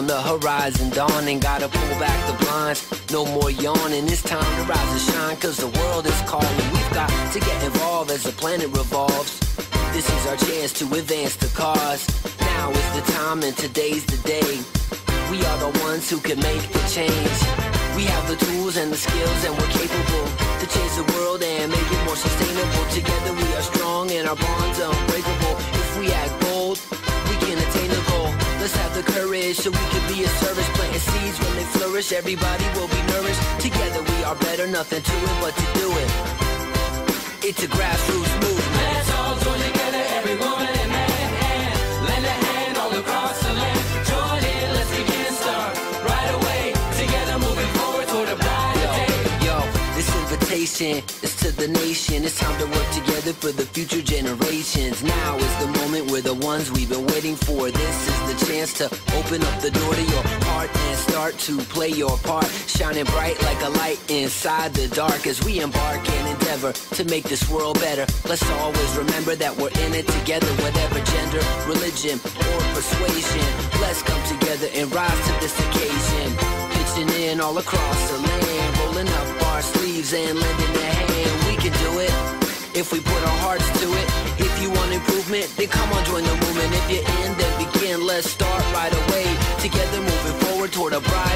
on the horizon dawning. Gotta pull back the blinds, no more yawning. It's time to rise and shine, cause the world is calling. We've got to get involved as the planet revolves. This is our chance to advance the cause. Now is the time and today's the day. We are the ones who can make the change. We have the tools and the skills and we're capable to change the world and make it more sustainable. Together we are strong and our bonds unbreakable. Courage so we can be a service. Planting seeds when they flourish, everybody will be nourished. Together we are better, nothing to it but to do it. It's a grassroots movement. Let's all join together, every woman and man, and lend a hand all across the land. Join in, let's begin, start right away. Together, moving forward toward a brighter day. Yo, this invitation is to the nation. It's time to work together for the future generations. Ones we've been waiting for. This is the chance to open up the door to your heart and start to play your part. Shining bright like a light inside the dark as we embark and endeavor to make this world better. Let's always remember that we're in it together, whatever gender, religion, or persuasion. Let's come together and rise to this occasion. Pitching in all across the land, rolling up our sleeves and lending a hand. We can do it if we put our hearts to it. If you want improvement, then come begin.